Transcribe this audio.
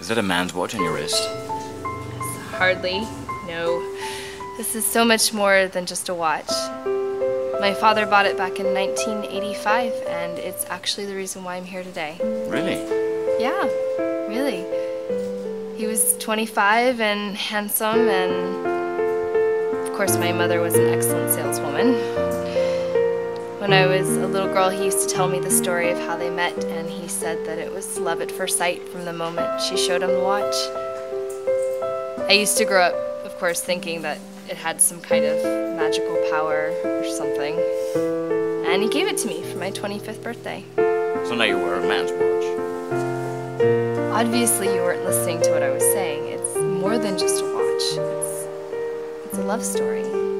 Is that a man's watch on your wrist? Hardly. No. This is so much more than just a watch. My father bought it back in 1985, and it's actually the reason why I'm here today. Really? Yeah, really. He was 25 and handsome, and of course, my mother was an excellent saleswoman. When I was a little girl, he used to tell me the story of how they met, and he said that it was love at first sight from the moment she showed him the watch. I used to grow up, of course, thinking that it had some kind of magical power or something. And he gave it to me for my 25th birthday. So now you wear a man's watch. Obviously, you weren't listening to what I was saying. It's more than just a watch, it's, it's a love story.